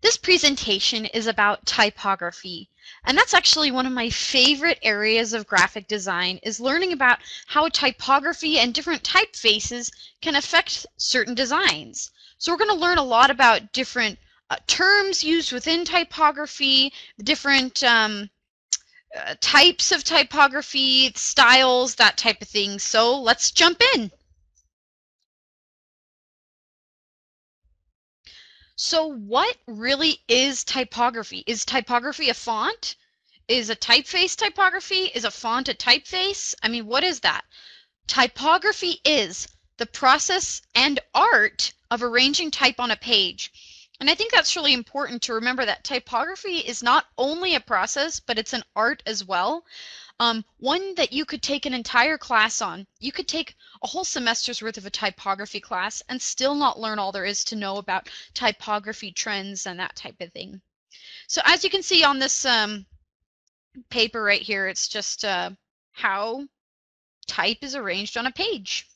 This presentation is about typography, and that's actually one of my favorite areas of graphic design is learning about how typography and different typefaces can affect certain designs. So we're going to learn a lot about different uh, terms used within typography, different um, uh, types of typography, styles, that type of thing. So let's jump in. So what really is typography? Is typography a font? Is a typeface typography? Is a font a typeface? I mean, what is that? Typography is the process and art of arranging type on a page. And I think that's really important to remember that typography is not only a process, but it's an art as well. Um, one that you could take an entire class on. You could take a whole semester's worth of a typography class and still not learn all there is to know about typography trends and that type of thing. So as you can see on this um, paper right here, it's just uh, how type is arranged on a page.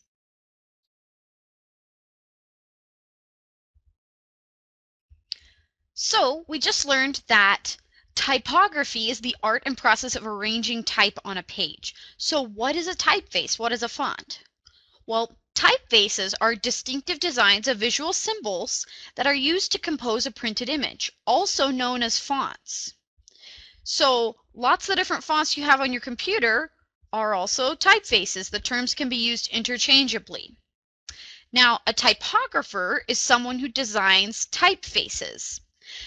So we just learned that Typography is the art and process of arranging type on a page. So what is a typeface? What is a font? Well, typefaces are distinctive designs of visual symbols that are used to compose a printed image, also known as fonts. So lots of different fonts you have on your computer are also typefaces. The terms can be used interchangeably. Now, a typographer is someone who designs typefaces.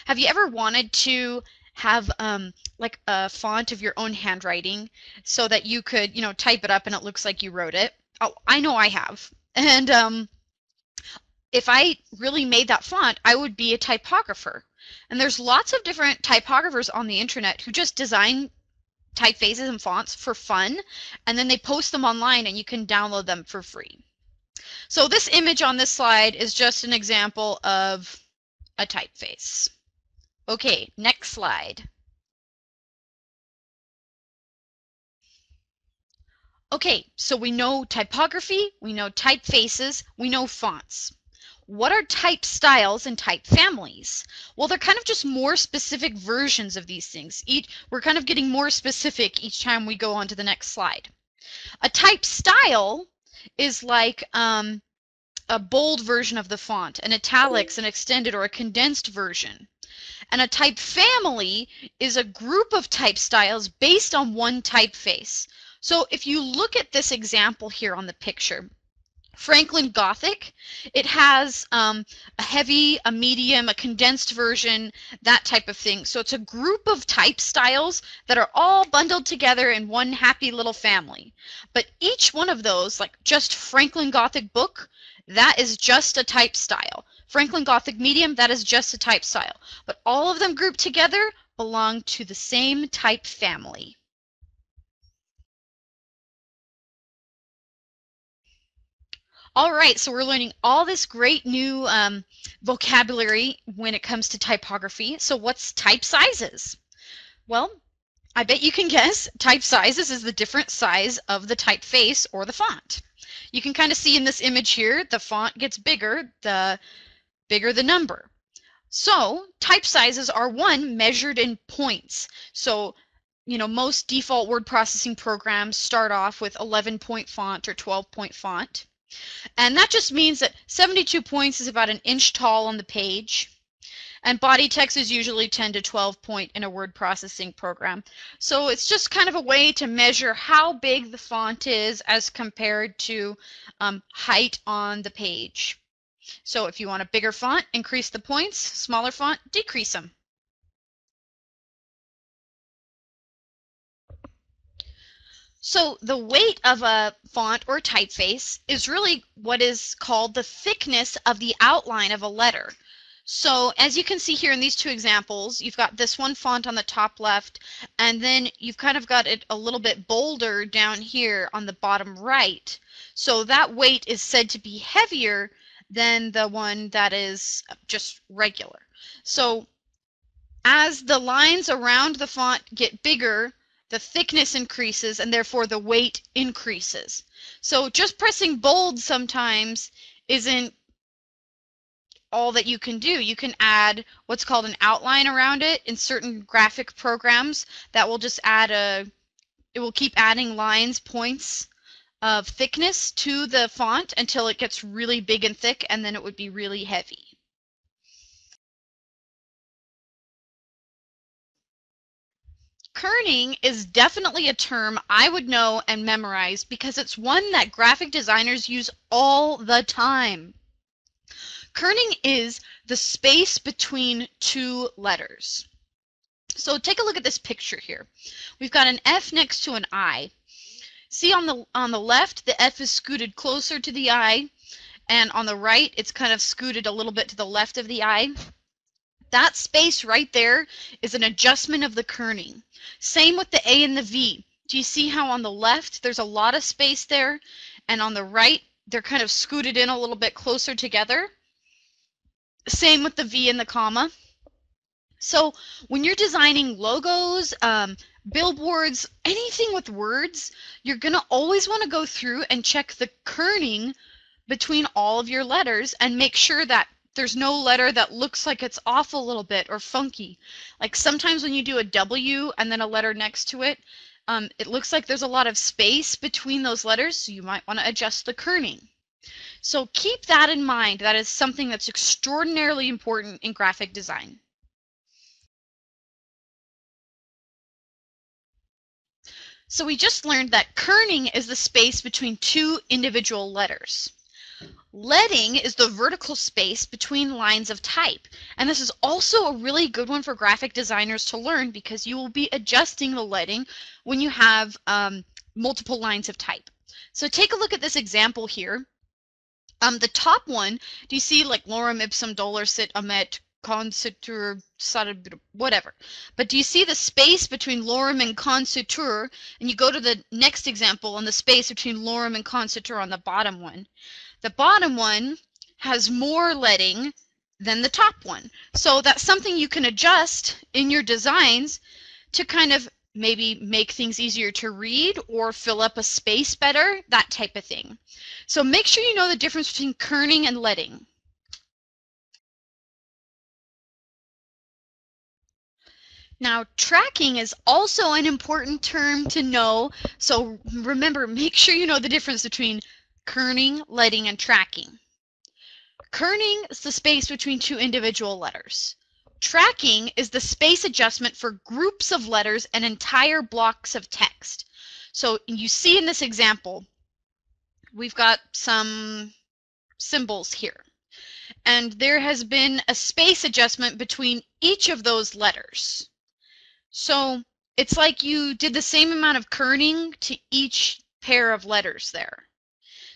Have you ever wanted to have um, like a font of your own handwriting so that you could, you know, type it up and it looks like you wrote it. Oh, I know I have. And um, if I really made that font, I would be a typographer. And there's lots of different typographers on the internet who just design typefaces and fonts for fun, and then they post them online and you can download them for free. So this image on this slide is just an example of a typeface. Okay, next slide. Okay, so we know typography, we know typefaces, we know fonts. What are type styles and type families? Well, they're kind of just more specific versions of these things. Each, we're kind of getting more specific each time we go on to the next slide. A type style is like um, a bold version of the font, an italics, an extended, or a condensed version. And a type family is a group of type styles based on one typeface. So if you look at this example here on the picture, Franklin Gothic, it has um, a heavy, a medium, a condensed version, that type of thing. So it's a group of type styles that are all bundled together in one happy little family. But each one of those, like just Franklin Gothic book, that is just a type style. Franklin Gothic Medium, that is just a type style. But all of them grouped together belong to the same type family. All right, so we're learning all this great new um, vocabulary when it comes to typography. So what's type sizes? Well, I bet you can guess type sizes is the different size of the typeface or the font. You can kind of see in this image here, the font gets bigger, the bigger the number. So type sizes are one measured in points. So you know most default word processing programs start off with 11 point font or 12 point font. And that just means that 72 points is about an inch tall on the page. And body text is usually 10 to 12 point in a word processing program. So it's just kind of a way to measure how big the font is as compared to um, height on the page. So if you want a bigger font, increase the points, smaller font, decrease them. So the weight of a font or typeface is really what is called the thickness of the outline of a letter. So as you can see here in these two examples, you've got this one font on the top left, and then you've kind of got it a little bit bolder down here on the bottom right. So that weight is said to be heavier than the one that is just regular. So as the lines around the font get bigger, the thickness increases and therefore the weight increases. So just pressing bold sometimes isn't all that you can do. You can add what's called an outline around it in certain graphic programs that will just add a, it will keep adding lines, points of thickness to the font until it gets really big and thick and then it would be really heavy. Kerning is definitely a term I would know and memorize because it's one that graphic designers use all the time. Kerning is the space between two letters. So take a look at this picture here. We've got an F next to an I. See on the on the left, the F is scooted closer to the I, and on the right, it's kind of scooted a little bit to the left of the I. That space right there is an adjustment of the kerning. Same with the A and the V. Do you see how on the left there's a lot of space there, and on the right they're kind of scooted in a little bit closer together? Same with the V and the comma. So when you're designing logos, um, billboards, anything with words, you're going to always want to go through and check the kerning between all of your letters and make sure that there's no letter that looks like it's off a little bit or funky. Like sometimes when you do a W and then a letter next to it, um, it looks like there's a lot of space between those letters, so you might want to adjust the kerning. So keep that in mind. That is something that's extraordinarily important in graphic design. So we just learned that kerning is the space between two individual letters. Leading is the vertical space between lines of type. And this is also a really good one for graphic designers to learn because you will be adjusting the leading when you have um, multiple lines of type. So take a look at this example here. Um, the top one, do you see like lorem ipsum dolor sit amet consuetur whatever. But do you see the space between lorem and consuetur? And you go to the next example on the space between lorem and consuetur on the bottom one. The bottom one has more leading than the top one. So that's something you can adjust in your designs to kind of maybe make things easier to read or fill up a space better, that type of thing. So make sure you know the difference between kerning and leading. Now, tracking is also an important term to know. So remember, make sure you know the difference between kerning, leading, and tracking. Kerning is the space between two individual letters. Tracking is the space adjustment for groups of letters and entire blocks of text. So you see in this example, we've got some symbols here. And there has been a space adjustment between each of those letters. So it's like you did the same amount of kerning to each pair of letters there.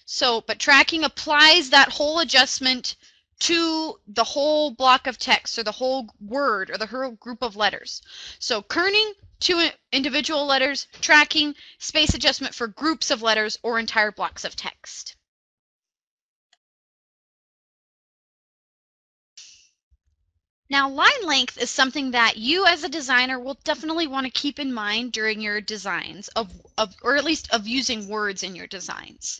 So, but tracking applies that whole adjustment to the whole block of text or the whole word or the whole group of letters. So kerning to individual letters, tracking, space adjustment for groups of letters or entire blocks of text. Now, line length is something that you as a designer will definitely want to keep in mind during your designs of, of or at least of using words in your designs.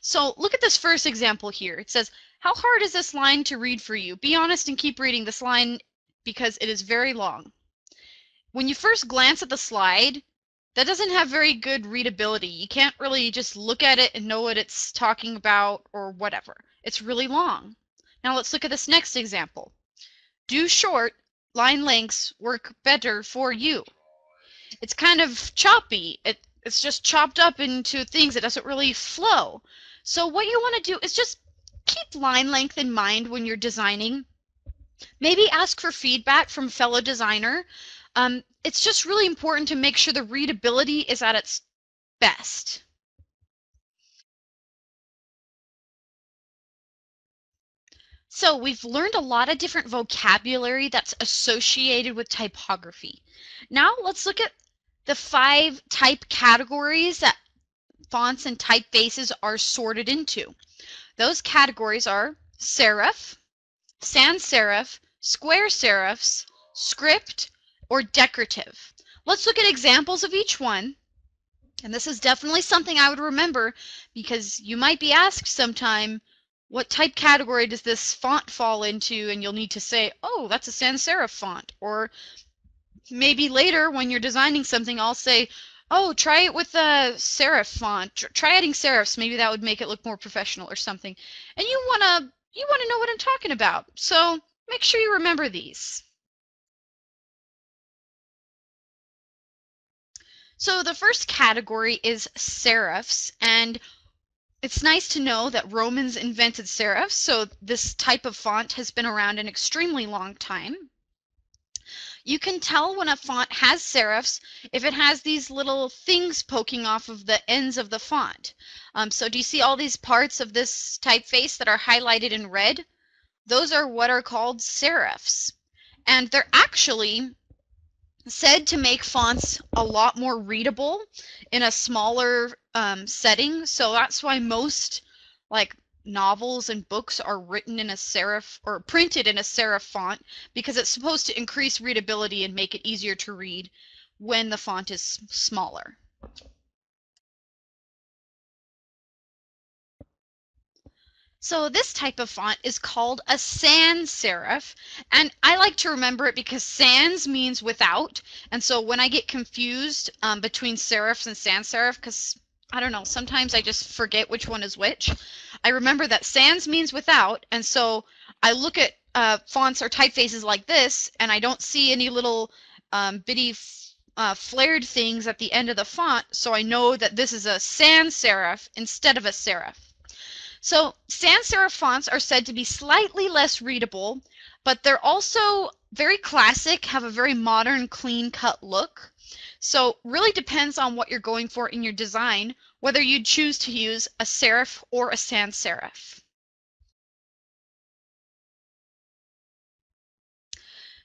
So look at this first example here. It says, how hard is this line to read for you? Be honest and keep reading this line because it is very long. When you first glance at the slide, that doesn't have very good readability. You can't really just look at it and know what it's talking about or whatever. It's really long. Now let's look at this next example. Do short line lengths work better for you? It's kind of choppy. It, it's just chopped up into things. It doesn't really flow. So what you want to do is just keep line length in mind when you're designing. Maybe ask for feedback from fellow designer. Um, it's just really important to make sure the readability is at its best. So we've learned a lot of different vocabulary that's associated with typography. Now let's look at the five type categories that fonts and typefaces are sorted into. Those categories are serif, sans serif, square serifs, script, or decorative. Let's look at examples of each one. And this is definitely something I would remember because you might be asked sometime, what type category does this font fall into? And you'll need to say, oh, that's a sans serif font. Or maybe later when you're designing something, I'll say, oh, try it with a serif font. Try adding serifs. Maybe that would make it look more professional or something. And you want to you want to know what I'm talking about. So make sure you remember these. So the first category is serifs, and it's nice to know that Romans invented serifs, so this type of font has been around an extremely long time. You can tell when a font has serifs if it has these little things poking off of the ends of the font. Um, so do you see all these parts of this typeface that are highlighted in red? Those are what are called serifs. And they're actually said to make fonts a lot more readable in a smaller um, setting. So that's why most like novels and books are written in a serif or printed in a serif font because it's supposed to increase readability and make it easier to read when the font is smaller. So this type of font is called a sans serif, and I like to remember it because sans means without, and so when I get confused um, between serifs and sans serif, because I don't know, sometimes I just forget which one is which, I remember that sans means without, and so I look at uh, fonts or typefaces like this, and I don't see any little um, bitty uh, flared things at the end of the font, so I know that this is a sans serif instead of a serif. So sans serif fonts are said to be slightly less readable, but they're also very classic, have a very modern, clean cut look. So really depends on what you're going for in your design, whether you choose to use a serif or a sans serif.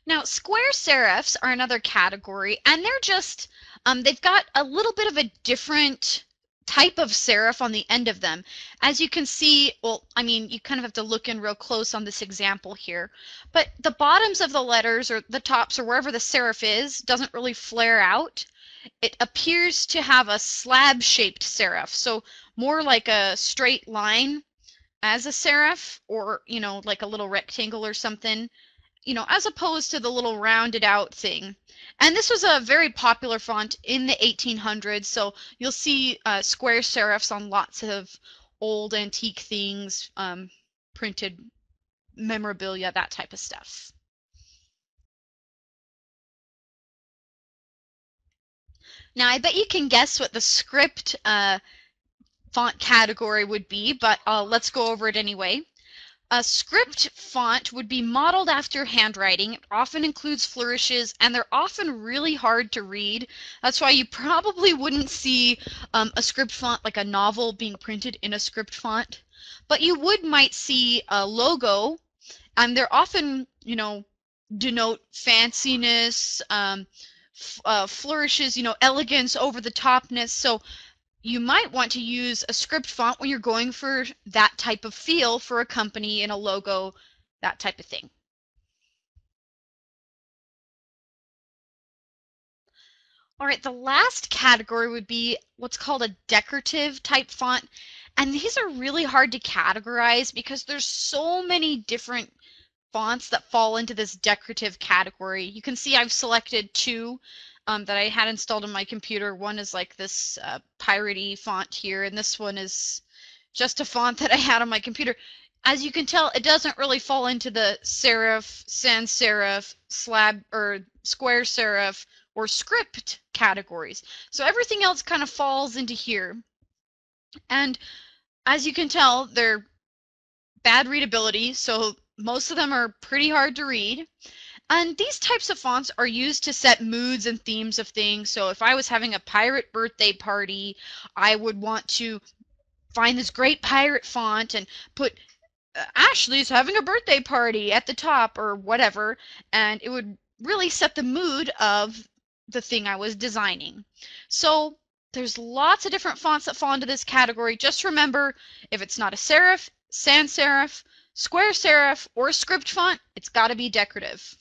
Now, square serifs are another category, and they're just, um, they've got a little bit of a different type of serif on the end of them. As you can see, well, I mean, you kind of have to look in real close on this example here, but the bottoms of the letters or the tops or wherever the serif is doesn't really flare out. It appears to have a slab-shaped serif, so more like a straight line as a serif or, you know, like a little rectangle or something you know, as opposed to the little rounded out thing. And this was a very popular font in the 1800s, so you'll see uh, square serifs on lots of old antique things, um, printed memorabilia, that type of stuff. Now, I bet you can guess what the script uh, font category would be, but uh, let's go over it anyway. A script font would be modeled after handwriting. It often includes flourishes and they're often really hard to read. That's why you probably wouldn't see um, a script font like a novel being printed in a script font. But you would might see a logo and they're often, you know, denote fanciness, um, uh, flourishes, you know, elegance, over the topness. So you might want to use a script font when you're going for that type of feel for a company and a logo, that type of thing. All right, the last category would be what's called a decorative type font. And these are really hard to categorize because there's so many different fonts that fall into this decorative category. You can see I've selected two um, that I had installed on my computer. One is like this uh, piratey font here, and this one is just a font that I had on my computer. As you can tell, it doesn't really fall into the serif, sans serif, slab, or square serif, or script categories. So everything else kind of falls into here. And as you can tell, they're bad readability, so most of them are pretty hard to read. And these types of fonts are used to set moods and themes of things. So if I was having a pirate birthday party, I would want to find this great pirate font and put uh, Ashley's having a birthday party at the top or whatever. And it would really set the mood of the thing I was designing. So there's lots of different fonts that fall into this category. Just remember, if it's not a serif, sans serif, square serif, or script font, it's got to be decorative.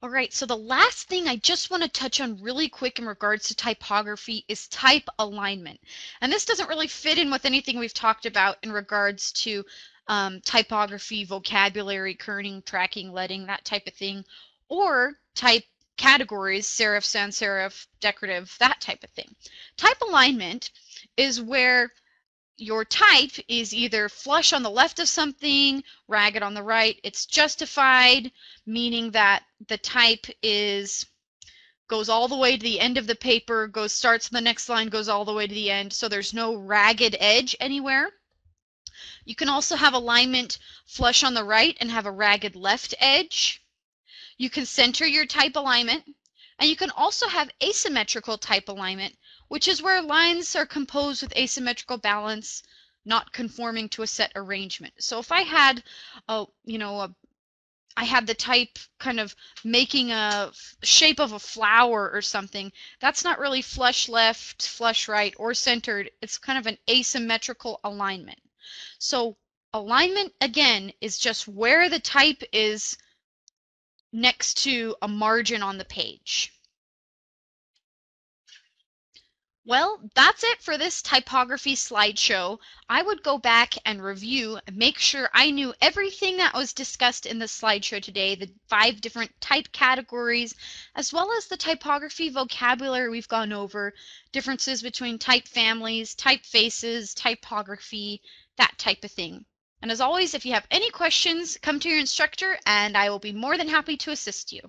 All right, so the last thing I just want to touch on really quick in regards to typography is type alignment. And this doesn't really fit in with anything we've talked about in regards to um, typography, vocabulary, kerning, tracking, leading, that type of thing, or type categories, serif, sans serif, decorative, that type of thing. Type alignment is where your type is either flush on the left of something, ragged on the right. It's justified, meaning that the type is goes all the way to the end of the paper, goes starts the next line, goes all the way to the end, so there's no ragged edge anywhere. You can also have alignment flush on the right and have a ragged left edge. You can center your type alignment, and you can also have asymmetrical type alignment, which is where lines are composed with asymmetrical balance, not conforming to a set arrangement. So if I had a, you know, a, I had the type kind of making a shape of a flower or something, that's not really flush left, flush right, or centered. It's kind of an asymmetrical alignment. So alignment, again, is just where the type is next to a margin on the page. Well, that's it for this typography slideshow. I would go back and review and make sure I knew everything that was discussed in the slideshow today, the five different type categories, as well as the typography vocabulary we've gone over, differences between type families, typefaces, typography, that type of thing. And as always, if you have any questions, come to your instructor and I will be more than happy to assist you.